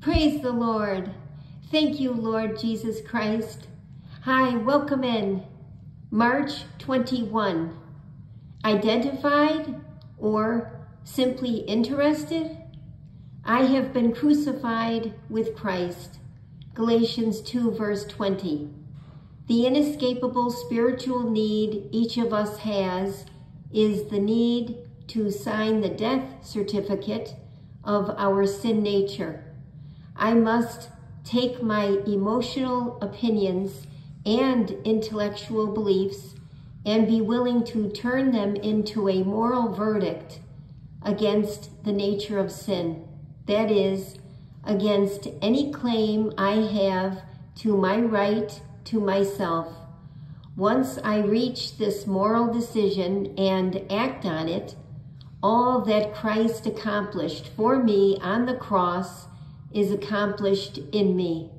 Praise the Lord. Thank you, Lord Jesus Christ. Hi, welcome in. March 21. Identified or simply interested? I have been crucified with Christ. Galatians 2 verse 20. The inescapable spiritual need each of us has is the need to sign the death certificate of our sin nature. I must take my emotional opinions and intellectual beliefs and be willing to turn them into a moral verdict against the nature of sin. That is, against any claim I have to my right to myself. Once I reach this moral decision and act on it, all that Christ accomplished for me on the cross is accomplished in me.